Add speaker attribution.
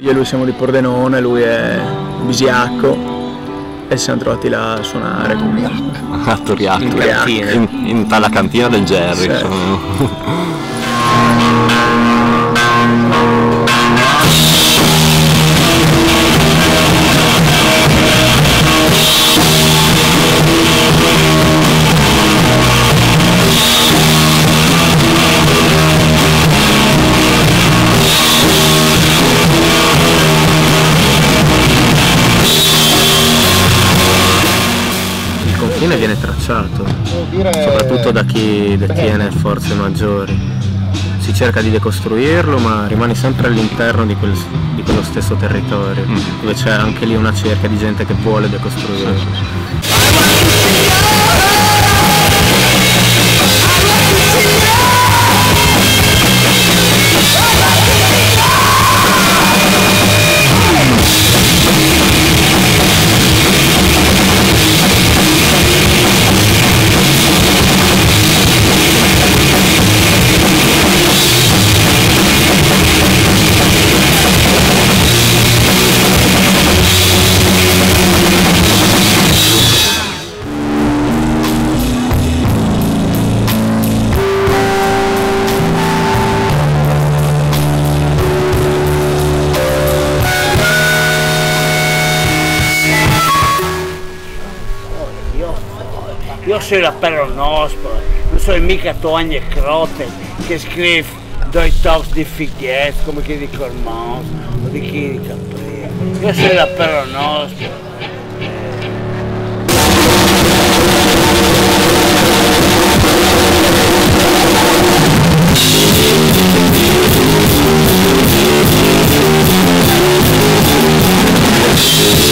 Speaker 1: Io e lui siamo di Pordenone, lui è Bisiacco e ci siamo trovati là a suonare con
Speaker 2: A Toriac,
Speaker 1: In
Speaker 2: in, in talla cantina del Jerry.
Speaker 1: Sì.
Speaker 2: Confine viene tracciato, soprattutto da chi detiene forze maggiori. Si cerca di decostruirlo, ma rimane sempre all'interno di, quel- di quello stesso territorio, dove c'è anche lì una cerca di gente che vuole decostruirlo.
Speaker 3: Io sono la perronospora, non sono mica Togne Crote che scrive dei tox di fighezza come chi di Cormons o di chi di Capria. Io sono la perronospora. Thank